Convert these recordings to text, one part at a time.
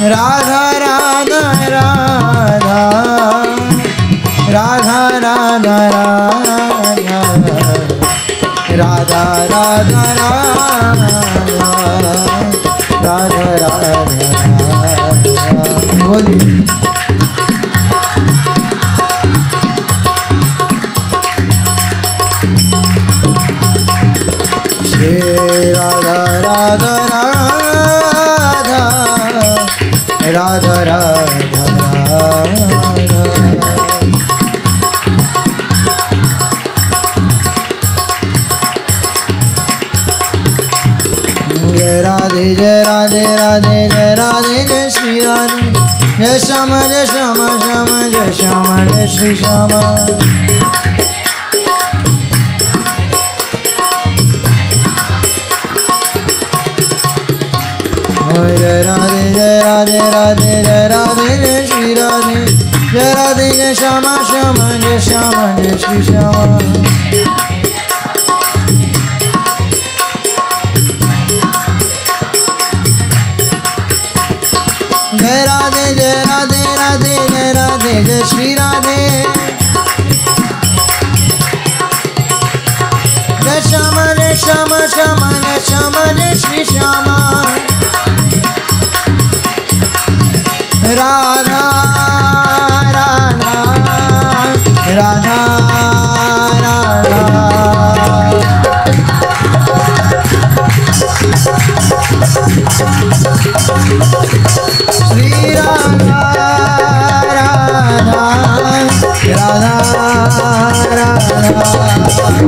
राधा राधा राधा। राधा राधा राधा। राधा राधा राधा। राधा राधा बोलिए। श्री राधा राधा। राधा राधा राधा, राधे जय राधे राधे जय राधे जय श्री राधे। जय श्याम जय श्याम श्याम, जय श्याम, जय श्री श्याम। जय राधे जय राधे राधे जय राधे जय श्री राधे। जय राधे, जय श्यामा, श्याम, जय श्याम, जय श्री श्याम। जय राधे जय राधे राधे, जय राधे, जय श्री राधे। जय श्याम जय श्याम श्याम, जय श्याम, जय श्री श्याम। राधा राधा श्री राधा राधा।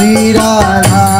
राधा राधा